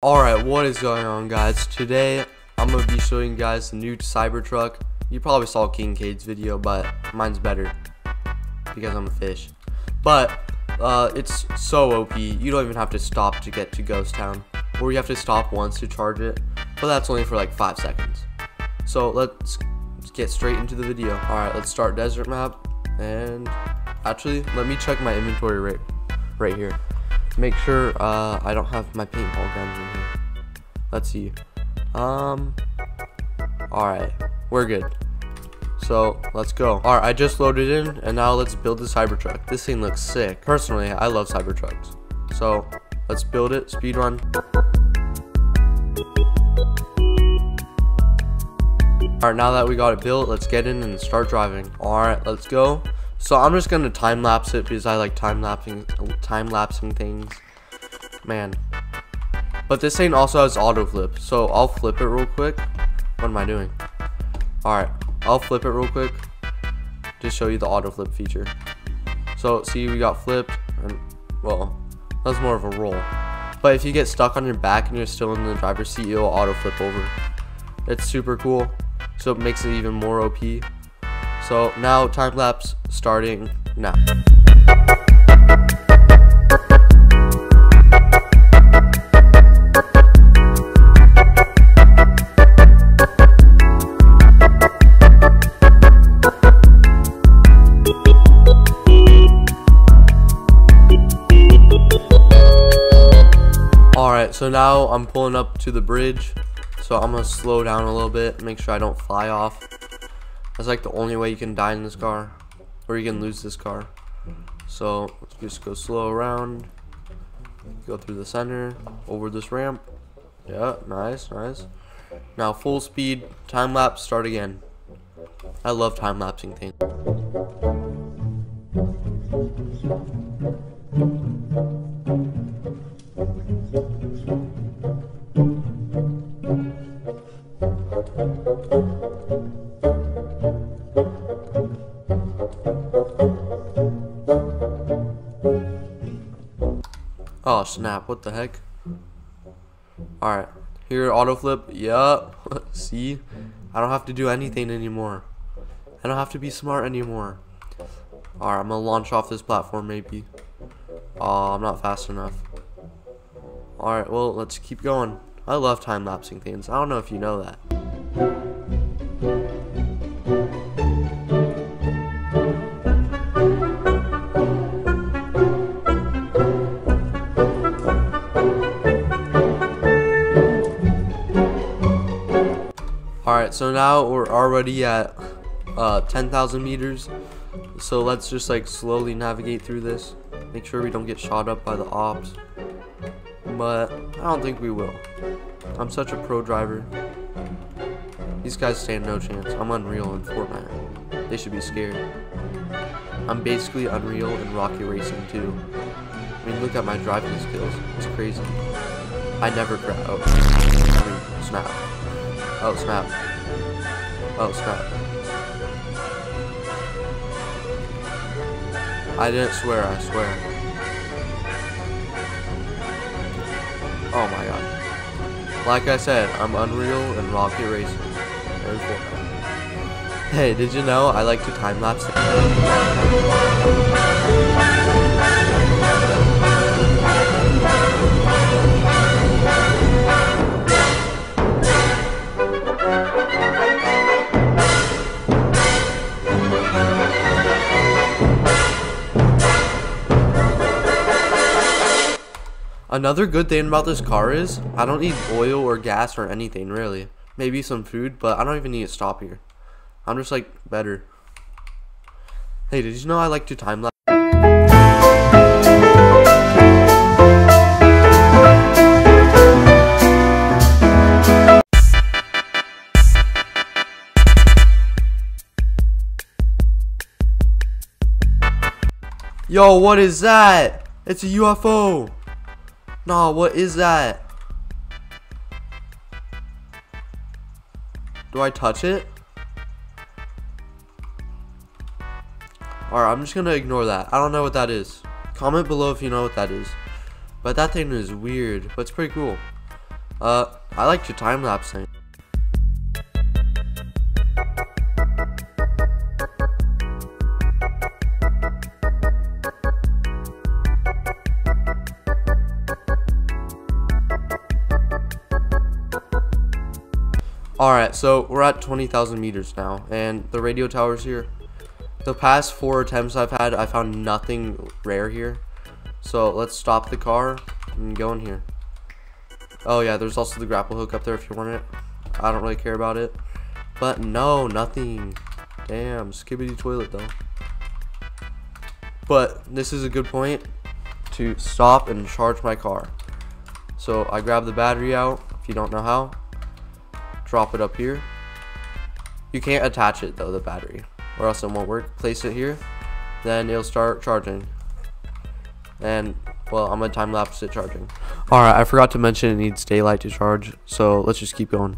Alright, what is going on guys? Today, I'm going to be showing you guys the new Cybertruck. You probably saw King Cade's video, but mine's better. Because I'm a fish. But, uh, it's so OP. You don't even have to stop to get to Ghost Town. Or you have to stop once to charge it. But that's only for like 5 seconds. So, let's get straight into the video. Alright, let's start desert map. And, actually, let me check my inventory right, right here make sure uh, I don't have my paintball guns in here. Let's see. Um. Alright, we're good. So, let's go. Alright, I just loaded in, and now let's build the Cybertruck. This thing looks sick. Personally, I love Cybertrucks. So, let's build it, speed run. Alright, now that we got it built, let's get in and start driving. Alright, let's go. So I'm just gonna time lapse it because I like time lapsing time lapsing things. Man. But this thing also has auto flip. So I'll flip it real quick. What am I doing? Alright, I'll flip it real quick. Just show you the auto flip feature. So see we got flipped and well, that's more of a roll. But if you get stuck on your back and you're still in the driver's seat, it'll auto flip over. It's super cool. So it makes it even more OP. So now time lapse starting now. Alright, so now I'm pulling up to the bridge. So I'm to slow down a little bit, make sure I don't fly off. That's like the only way you can die in this car. Or you can lose this car. So let's just go slow around. Go through the center. Over this ramp. Yeah, nice, nice. Now full speed, time lapse, start again. I love time lapsing things. Oh snap, what the heck? Alright, here auto flip, yup, see? I don't have to do anything anymore. I don't have to be smart anymore. Alright, I'm gonna launch off this platform maybe. Oh, I'm not fast enough. Alright, well, let's keep going. I love time-lapsing things. I don't know if you know that. Alright, so now we're already at uh, 10,000 meters. So let's just like slowly navigate through this. Make sure we don't get shot up by the ops. But I don't think we will. I'm such a pro driver. These guys stand no chance. I'm Unreal in Fortnite. They should be scared. I'm basically Unreal in Rocket Racing too. I mean, look at my driving skills. It's crazy. I never crash. Oh, I mean, snap. Oh, snap. Oh, snap. I didn't swear, I swear. Oh my god. Like I said, I'm Unreal and Rocket Racing. Hey, did you know I like to time-lapse Another good thing about this car is I don't need oil or gas or anything really. Maybe some food, but I don't even need to stop here. I'm just like better. Hey, did you know I like to time lapse? Yo, what is that? It's a UFO. Nah, what is that? Do I touch it? Alright, I'm just gonna ignore that. I don't know what that is. Comment below if you know what that is. But that thing is weird, but it's pretty cool. Uh, I like your time lapsing. Alright, so we're at 20,000 meters now, and the radio tower's here. The past four attempts I've had, I found nothing rare here. So let's stop the car and go in here. Oh yeah, there's also the grapple hook up there if you want it. I don't really care about it. But no, nothing. Damn, Skibidi Toilet though. But this is a good point to stop and charge my car. So I grab the battery out, if you don't know how drop it up here. You can't attach it though, the battery, or else it won't work. Place it here, then it'll start charging. And, well, I'm gonna time lapse it charging. Alright, I forgot to mention it needs daylight to charge, so let's just keep going.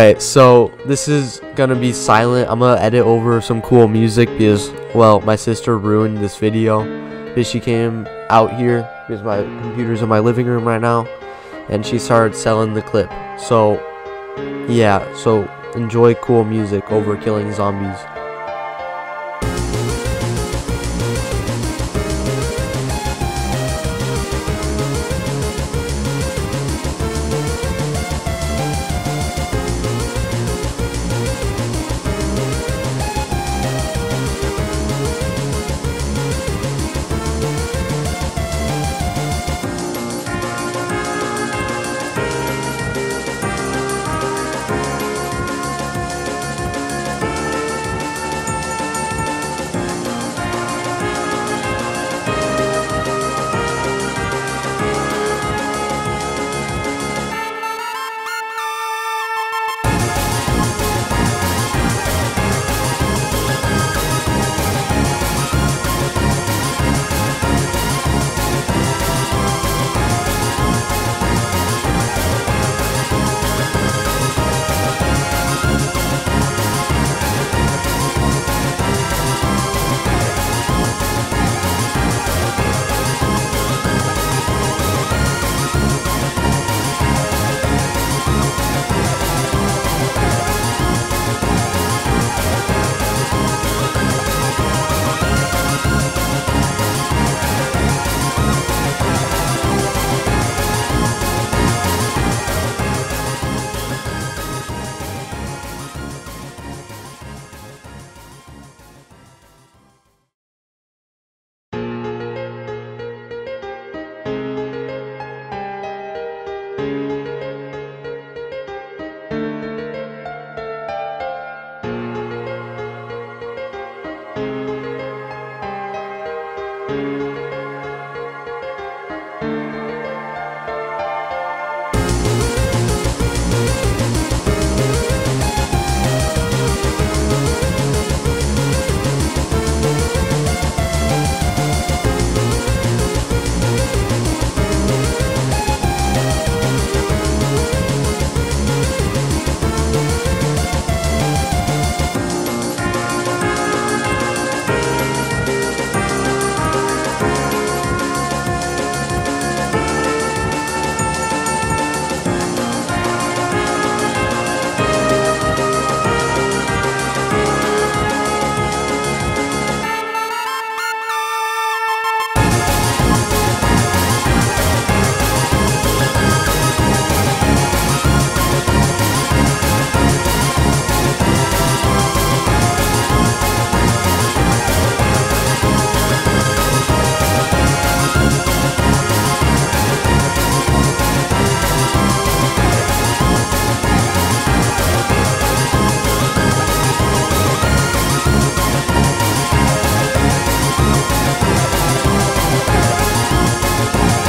Alright, so this is gonna be silent. I'm gonna edit over some cool music because, well, my sister ruined this video because she came out here because my computer's in my living room right now and she started selling the clip. So, yeah, so enjoy cool music over killing zombies.